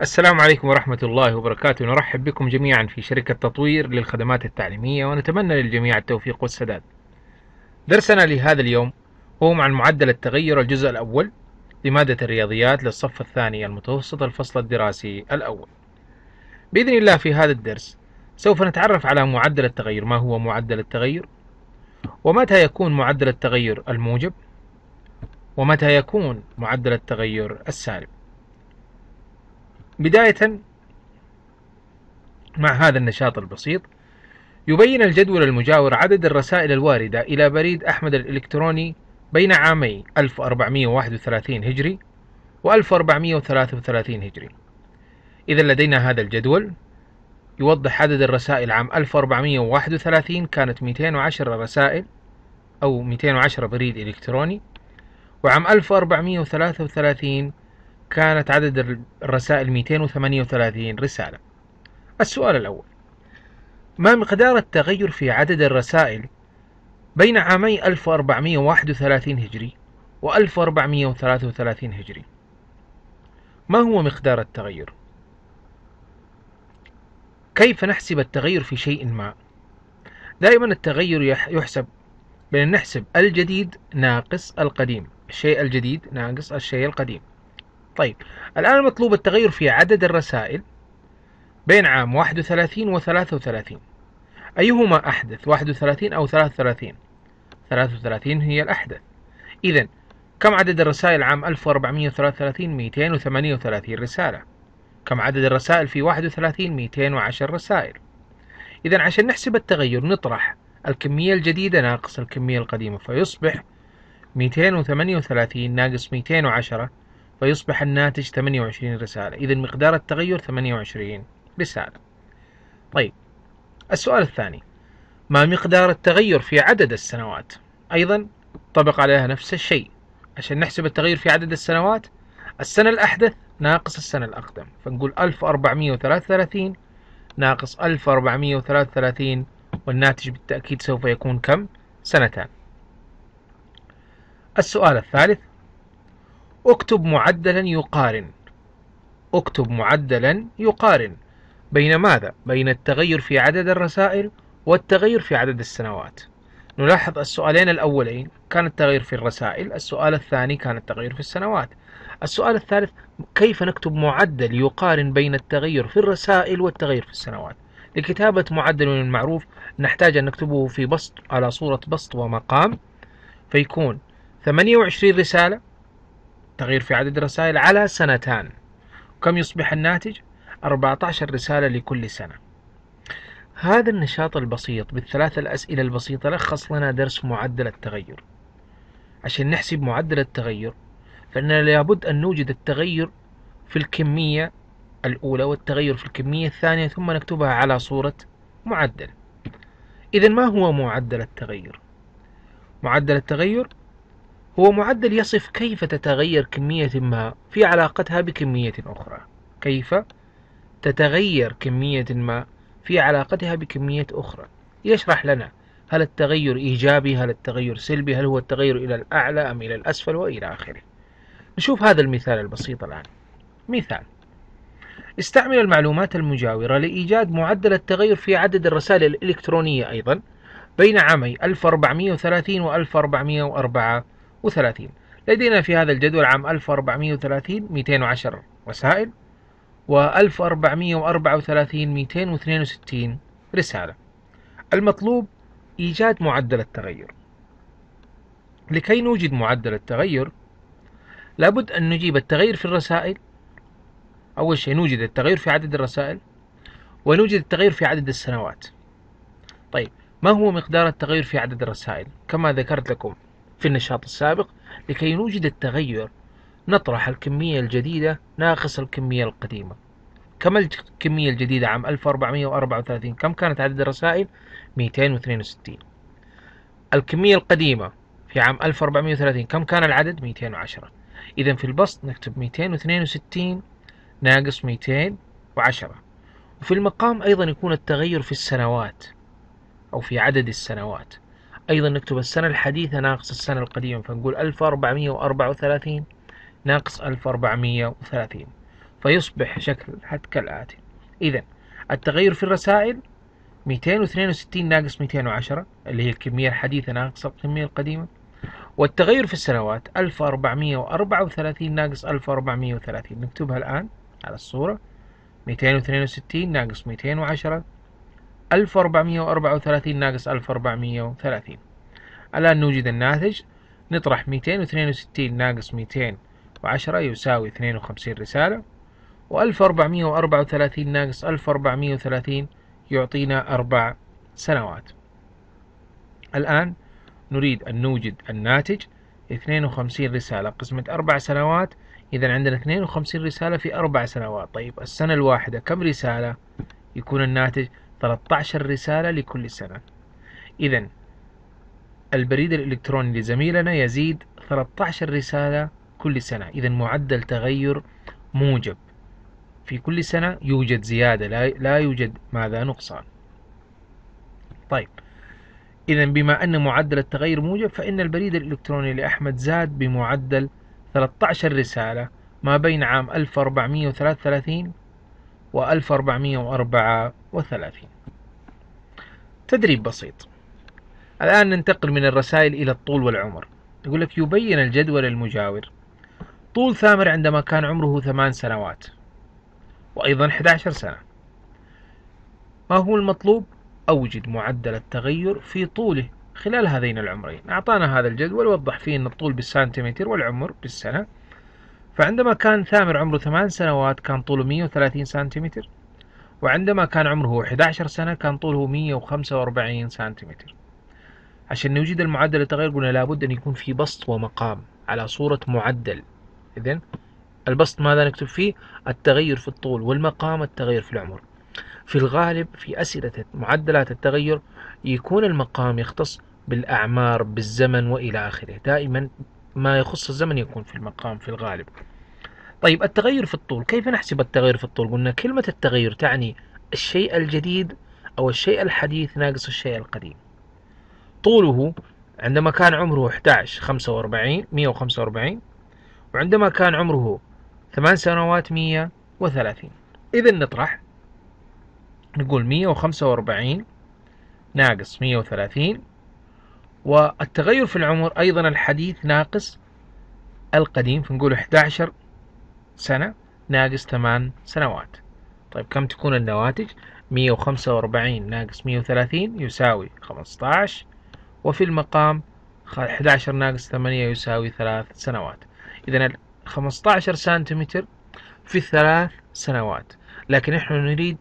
السلام عليكم ورحمة الله وبركاته. نرحب بكم جميعا في شركة تطوير للخدمات التعليمية ونتمنى للجميع التوفيق والسداد. درسنا لهذا اليوم هو عن معدل التغير الجزء الأول لمادة الرياضيات للصف الثاني المتوسط الفصل الدراسي الأول. بإذن الله في هذا الدرس سوف نتعرف على معدل التغير. ما هو معدل التغير؟ ومتى يكون معدل التغير الموجب؟ ومتى يكون معدل التغير السالب؟ بداية مع هذا النشاط البسيط يبين الجدول المجاور عدد الرسائل الواردة إلى بريد أحمد الإلكتروني بين عامي 1431 هجري و 1433 هجري. إذا لدينا هذا الجدول. يوضح عدد الرسائل عام 1431 كانت 210 رسائل أو 210 بريد إلكتروني. وعام 1433 كانت عدد الرسائل 238 رسالة. السؤال الأول ما مقدار التغير في عدد الرسائل بين عامي 1431 هجري و 1433 هجري؟ ما هو مقدار التغير؟ كيف نحسب التغير في شيء ما؟ دائما التغير يحسب بأن نحسب الجديد ناقص القديم الشيء الجديد ناقص الشيء القديم. طيب الآن المطلوب التغير في عدد الرسائل بين عام 31 و 33 أيهما أحدث 31 أو 33 33 هي الأحدث. إذا كم عدد الرسائل عام 1433 238 رسالة. كم عدد الرسائل؟ في 31 210 رسائل. إذا عشان نحسب التغير نطرح الكمية الجديدة ناقص الكمية القديمة فيصبح 238 ناقص 210 فيصبح الناتج 28 رسالة. إذا مقدار التغير 28 رسالة. طيب السؤال الثاني. ما مقدار التغير في عدد السنوات؟ أيضا طبق عليها نفس الشيء. عشان نحسب التغير في عدد السنوات السنة الأحدث ناقص السنة الأقدم. فنقول 1433 ناقص 1433 والناتج بالتأكيد سوف يكون كم؟ سنتان. السؤال الثالث اكتب معدلا يقارن. اكتب معدلا يقارن. بين ماذا؟ بين التغير في عدد الرسائل والتغير في عدد السنوات. نلاحظ السؤالين الأولين كان التغير في الرسائل السؤال الثاني كان التغير في السنوات. السؤال الثالث كيف نكتب معدل يقارن بين التغير في الرسائل والتغير في السنوات؟ لكتابة معدل المعروف نحتاج أن نكتبه في بسط على صورة بسط ومقام فيكون 28 رسالة تغيير في عدد الرسائل على سنتان. كم يصبح الناتج؟ 14 رسالة لكل سنة. هذا النشاط البسيط بالثلاث الأسئلة البسيطة لخص لنا درس معدل التغير. عشان نحسب معدل التغير فإننا لابد أن نوجد التغير في الكمية الأولى والتغير في الكمية الثانية ثم نكتبها على صورة معدل. إذا ما هو معدل التغير؟ معدل التغير هو معدل يصف كيف تتغير كمية ما في علاقتها بكمية أخرى. كيف تتغير كمية ما في علاقتها بكمية أخرى. يشرح لنا هل التغير إيجابي هل التغير سلبي هل هو التغير إلى الأعلى أم إلى الأسفل وإلى آخره. نشوف هذا المثال البسيط الآن. مثال. استعمل المعلومات المجاورة لإيجاد معدل التغير في عدد الرسائل الإلكترونية أيضا بين عامي 1430 و 1434 لدينا في هذا الجدول عام 1430 210 رسائل و 1434 262 رسالة. المطلوب إيجاد معدل التغير. لكي نوجد معدل التغير لابد أن نجيب التغير في الرسائل. أول شيء نوجد التغير في عدد الرسائل ونوجد التغير في عدد السنوات. طيب ما هو مقدار التغير في عدد الرسائل؟ كما ذكرت لكم في النشاط السابق لكي نوجد التغير نطرح الكمية الجديدة ناقص الكمية القديمة. كم الكمية الجديدة عام 1434 كم كانت عدد الرسائل؟ 262 الكمية القديمة في عام 1430 كم كان العدد؟ 210 إذا في البسط نكتب 262 ناقص 210 وفي المقام أيضا يكون التغير في السنوات أو في عدد السنوات. أيضا نكتب السنة الحديثة ناقص السنة القديمة فنقول 1434 ناقص 1430 فيصبح شكل كالآتي إذا التغير في الرسائل 262 ناقص 210 اللي هي الكمية الحديثة ناقص الكمية القديمة. والتغير في السنوات 1434 ناقص 1430 نكتبها الآن على الصورة. 262 ناقص 210 1434 ناقص 1430 الآن نوجد الناتج. نطرح 262 ناقص 210 يساوي 52 رسالة. و1434 ناقص 1430 يعطينا أربع سنوات. الآن نريد أن نوجد الناتج 52 رسالة قسمة أربع سنوات إذا عندنا 52 رسالة في أربع سنوات. طيب السنة الواحدة كم رسالة؟ يكون الناتج 13 رسالة لكل سنة. إذا البريد الإلكتروني لزميلنا يزيد 13 رسالة كل سنة. إذا معدل تغير موجب. في كل سنة يوجد زيادة لا يوجد ماذا؟ نقصان. طيب إذا بما أن معدل التغير موجب فإن البريد الإلكتروني لأحمد زاد بمعدل 13 رسالة ما بين عام 1433 و 1434 تدريب بسيط. الآن ننتقل من الرسائل إلى الطول والعمر. يقول لك يبين الجدول المجاور. طول ثامر عندما كان عمره ثمان سنوات وأيضا 11 سنة. ما هو المطلوب؟ أوجد معدل التغير في طوله خلال هذين العمرين. أعطانا هذا الجدول وضح فيه أن الطول بالسنتيمتر والعمر بالسنة. فعندما كان ثامر عمره ثمان سنوات كان طوله 130 سنتيمتر. وعندما كان عمره 11 سنة كان طوله 145 سنتيمتر. عشان نوجد المعدل التغير قلنا لابد أن يكون في بسط ومقام على صورة معدل. إذن البسط ماذا نكتب فيه؟ التغير في الطول والمقام التغير في العمر. في الغالب في أسئلة معدلات التغير يكون المقام يختص بالأعمار بالزمن وإلى آخره. دائما ما يخص الزمن يكون في المقام في الغالب. طيب التغير في الطول. كيف نحسب التغير في الطول؟ قلنا كلمة التغير تعني الشيء الجديد أو الشيء الحديث ناقص الشيء القديم. طوله عندما كان عمره 11 45 145 وعندما كان عمره ثمان سنوات 130 إذا نطرح نقول 145 ناقص 130 والتغير في العمر أيضا الحديث ناقص القديم فنقول 11 سنة ناقص 8 سنوات. طيب كم تكون النواتج؟ 145 ناقص 130 يساوي 15 وفي المقام 11 ناقص 8 يساوي 3 سنوات. إذا 15 سنتيمتر في ثلاث سنوات. لكن نحن نريد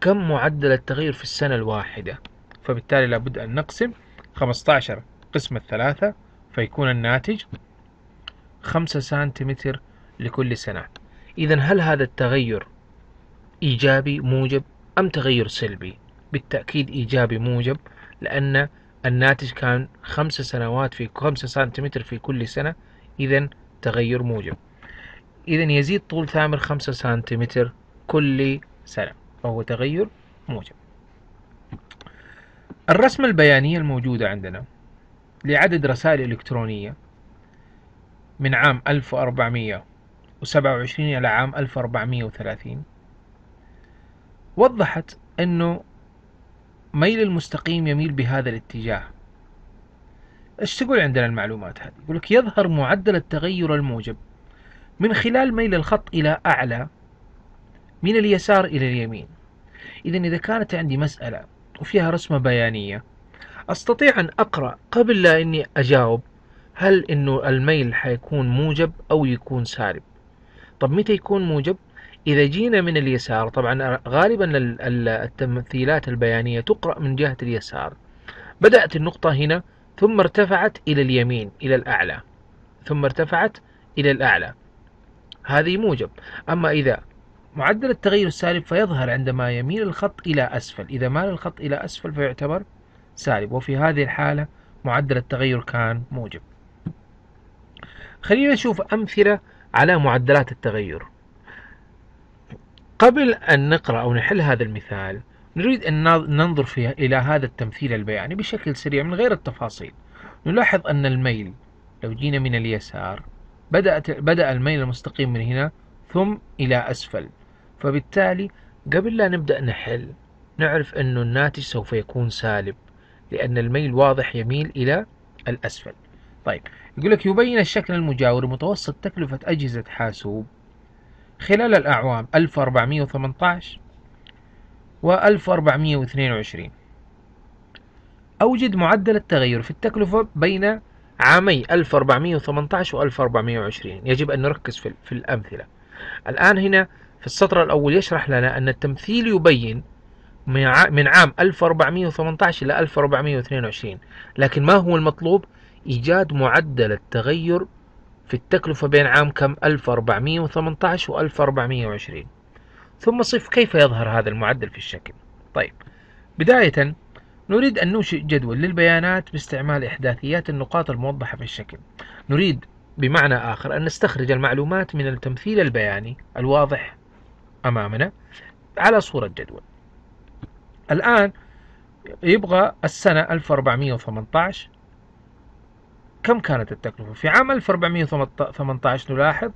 كم معدل التغير في السنة الواحدة؟ فبالتالي لابد أن نقسم 15 قسم الثلاثة فيكون الناتج 5 سنتيمتر لكل سنة. إذا هل هذا التغير إيجابي موجب أم تغير سلبي؟ بالتأكيد إيجابي موجب لأن الناتج كان خمس سنوات في خمسة سنتيمتر في كل سنة إذا تغير موجب. إذا يزيد طول ثامر خمسة سنتيمتر كل سنة. فهو تغير موجب. الرسمة البيانية الموجودة عندنا لعدد رسائل إلكترونية من عام 1427 إلى عام 1430 وضحت أنه ميل المستقيم يميل بهذا الاتجاه. إيش تقول عندنا المعلومات هذه؟ يقول لك يظهر معدل التغير الموجب من خلال ميل الخط إلى أعلى من اليسار إلى اليمين. إذا إذا كانت عندي مسألة وفيها رسمة بيانية أستطيع أن أقرأ قبل لا أني أجاوب هل أنه الميل حيكون موجب أو يكون سالب طب متى يكون موجب؟ إذا جينا من اليسار طبعا غالبا التمثيلات البيانية تقرأ من جهة اليسار. بدأت النقطة هنا ثم ارتفعت إلى اليمين إلى الأعلى. ثم ارتفعت إلى الأعلى. هذه موجب. أما إذا معدل التغير السالب فيظهر عندما يميل الخط إلى أسفل. إذا مال الخط إلى أسفل فيعتبر سالب وفي هذه الحالة معدل التغير كان موجب. خلينا نشوف أمثلة على معدلات التغير. قبل أن نقرأ أو نحل هذا المثال نريد أن ننظر فيها إلى هذا التمثيل البياني بشكل سريع من غير التفاصيل. نلاحظ أن الميل لو جينا من اليسار بدأت بدأ الميل المستقيم من هنا ثم إلى أسفل. فبالتالي قبل لا نبدأ نحل نعرف أن الناتج سوف يكون سالب لأن الميل واضح يميل إلى الأسفل. طيب يقول لك يبين الشكل المجاور متوسط تكلفة أجهزة حاسوب خلال الأعوام 1418 و 1422 أوجد معدل التغير في التكلفة بين عامي 1418 و 1420 يجب أن نركز في, الأمثلة. الآن هنا في السطر الأول يشرح لنا أن التمثيل يبين من عام 1418 إلى 1422 لكن ما هو المطلوب؟ إيجاد معدل التغير في التكلفة بين عام كم؟ 1418 و 1420 ثم صف كيف يظهر هذا المعدل في الشكل؟ طيب بداية نريد أن ننشئ جدول للبيانات باستعمال إحداثيات النقاط الموضحة في الشكل. نريد بمعنى آخر أن نستخرج المعلومات من التمثيل البياني الواضح أمامنا على صورة جدول. الآن يبغى السنة 1418 كم كانت التكلفة؟ في عام 1418 نلاحظ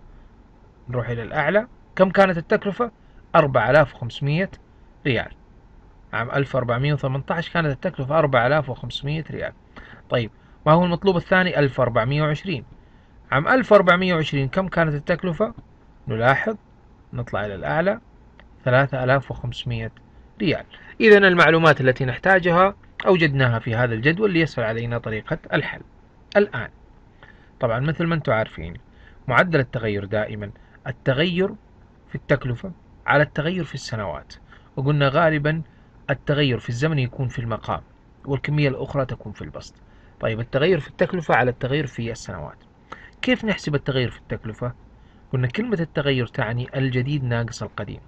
نروح إلى الأعلى كم كانت التكلفة؟ 4500 ريال. عام 1418 كانت التكلفة 4500 ريال. طيب ما هو المطلوب الثاني؟ 1420 عام 1420 كم كانت التكلفة؟ نلاحظ نطلع إلى الأعلى 3500 ريال. إذا المعلومات التي نحتاجها أوجدناها في هذا الجدول ليسهل علينا طريقة الحل. الآن طبعا مثل ما أنتم عارفين معدل التغير دائما التغير في التكلفة على التغير في السنوات. وقلنا غالبا التغير في الزمن يكون في المقام والكمية الأخرى تكون في البسط. طيب التغير في التكلفة على التغير في السنوات. كيف نحسب التغير في التكلفة؟ قلنا كلمة التغير تعني الجديد ناقص القديم.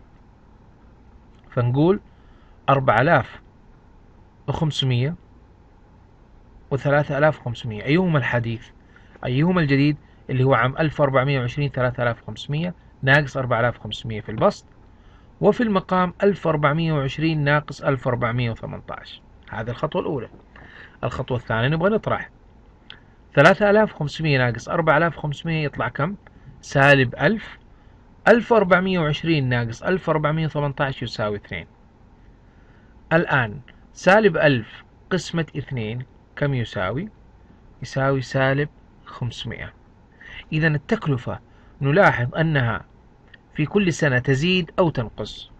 فنقول أربعة آلاف وخمسمية وثلاثة آلاف وخمسمية. أيهما الحديث؟ أيهما الجديد؟ اللي هو عام ألف وأربعمية وعشرين ثلاثة آلاف وخمسمية ناقص أربعة آلاف وخمسمية في البسط. وفي المقام ألف وأربعمية وعشرين ناقص ألف وأربعمية وثمنتاش هذه الخطوة الأولى. الخطوة الثانية نبغى نطرح. ثلاثة آلاف وخمسمية ناقص أربعة آلاف وخمسمية يطلع كم؟ سالب ألف ألف وأربعمية وعشرين ناقص ألف وأربعمية وثمنتاش يساوي اثنين. الآن سالب ألف قسمة اثنين كم يساوي؟ يساوي سالب خمسمائة إذا التكلفة نلاحظ أنها في كل سنة تزيد أو تنقص.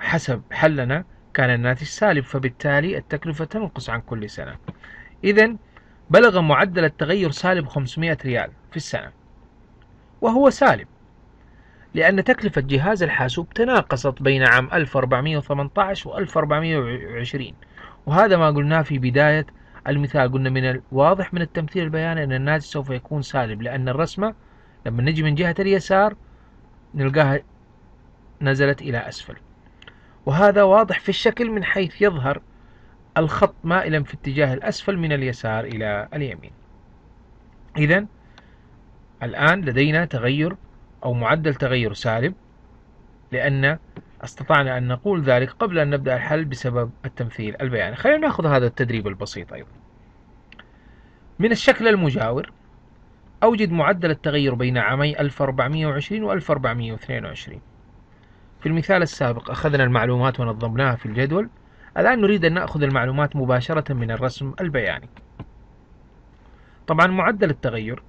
حسب حلنا كان الناتج سالب فبالتالي التكلفة تنقص عن كل سنة. إذا بلغ معدل التغير سالب 500 ريال في السنة. وهو سالب لأن تكلفة جهاز الحاسوب تناقصت بين عام 1418 و 1420 وهذا ما قلناه في بداية المثال. قلنا من الواضح من التمثيل البياني أن الناتج سوف يكون سالب لأن الرسمة لما نجي من جهة اليسار نلقاها نزلت إلى أسفل. وهذا واضح في الشكل من حيث يظهر الخط مائلا في اتجاه الأسفل من اليسار إلى اليمين. إذا الآن لدينا تغير أو معدل تغير سالب لأن استطعنا أن نقول ذلك قبل أن نبدأ الحل بسبب التمثيل البياني. خلينا نأخذ هذا التدريب البسيط أيضا. من الشكل المجاور أوجد معدل التغير بين عامي 1420 و 1422 في المثال السابق أخذنا المعلومات ونظمناها في الجدول. الآن نريد أن نأخذ المعلومات مباشرة من الرسم البياني. طبعا معدل التغير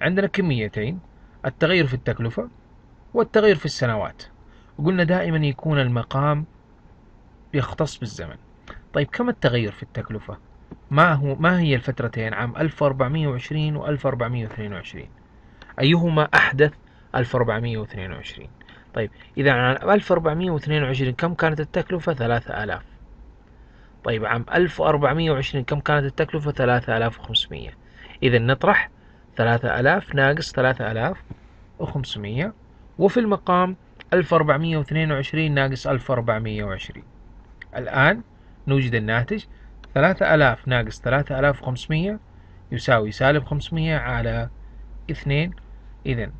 عندنا كميتين التغير في التكلفة والتغير في السنوات. وقلنا دائما يكون المقام يختص بالزمن. طيب كم التغير في التكلفة؟ ما هو ما هي الفترتين عام 1420 و 1422 أيهما أحدث 1422 طيب إذا عام 1422 كم كانت التكلفة؟ 3000 طيب عام 1420 كم كانت التكلفة؟ 3500 إذا نطرح 3000 ناقص 3500 وفي المقام 1422 ناقص 1420 الآن نوجد الناتج. 3000 ناقص 3500 يساوي سالب 500 على 2 إذا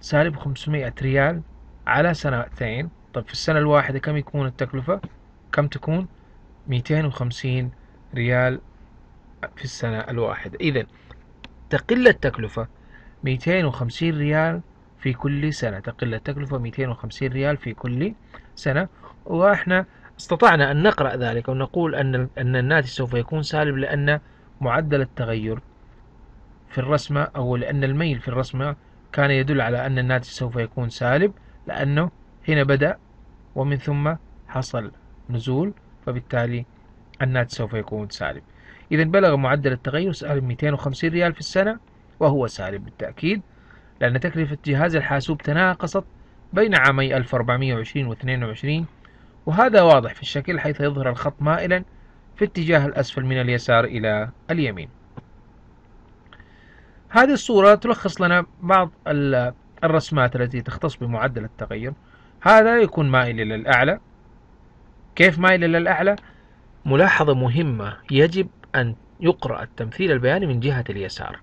سالب 500 ريال على سنتين. طب في السنة الواحدة كم يكون التكلفة؟ كم تكون؟ 250 ريال في السنة الواحدة. إذا تقل التكلفة 250 ريال في كل سنة. تقل التكلفة 250 ريال في كل سنة. وإحنا استطعنا أن نقرأ ذلك ونقول أن أن الناتج سوف يكون سالب لأن معدل التغير في الرسمة أو لأن الميل في الرسمة كان يدل على أن الناتج سوف يكون سالب لأنه هنا بدأ ومن ثم حصل نزول فبالتالي الناتج سوف يكون سالب. إذا بلغ معدل التغير سالب 250 ريال في السنة وهو سالب بالتأكيد لأن تكلفة جهاز الحاسوب تناقصت بين عامي 1420 و 22 وهذا واضح في الشكل حيث يظهر الخط مائلا في اتجاه الأسفل من اليسار إلى اليمين. هذه الصورة تلخص لنا بعض الرسمات التي تختص بمعدل التغير. هذا يكون مائل إلى الأعلى. كيف مائل إلى الأعلى؟ ملاحظة مهمة يجب أن يقرأ التمثيل البياني من جهة اليسار.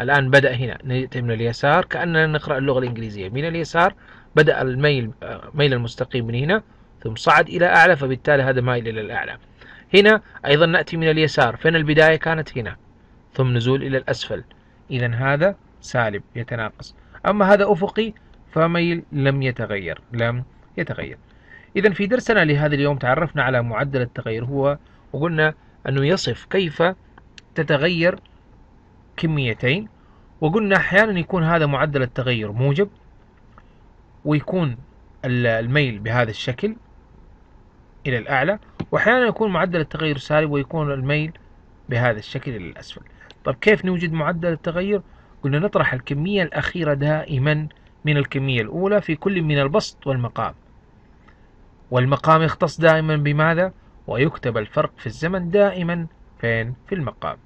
الآن بدأ هنا نأتي من اليسار كأننا نقرأ اللغة الإنجليزية. من اليسار بدأ الميل ميل المستقيم من هنا ثم صعد إلى أعلى فبالتالي هذا مائل إلى الأعلى. هنا أيضا نأتي من اليسار فين البداية؟ كانت هنا ثم نزول إلى الأسفل. إذا هذا سالب يتناقص. أما هذا أفقي فميل لم يتغير لم يتغير. إذا في درسنا لهذا اليوم تعرفنا على معدل التغير هو وقلنا أنه يصف كيف تتغير كميتين وقلنا أحيانا يكون هذا معدل التغير موجب ويكون الميل بهذا الشكل إلى الأعلى وأحيانا يكون معدل التغير سالب ويكون الميل بهذا الشكل إلى الأسفل. طب كيف نوجد معدل التغير؟ قلنا نطرح الكمية الأخيرة دائما من الكمية الأولى في كل من البسط والمقام. والمقام يختص دائما بماذا؟ ويكتب الفرق في الزمن دائما فين؟ في المقام.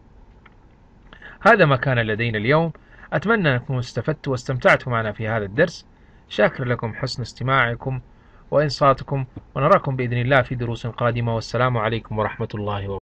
هذا ما كان لدينا اليوم. أتمنى أنكم استفدتوا واستمتعتوا معنا في هذا الدرس. شاكر لكم حسن استماعكم وإنصاتكم ونراكم بإذن الله في دروس قادمة. والسلام عليكم ورحمة الله وبركاته.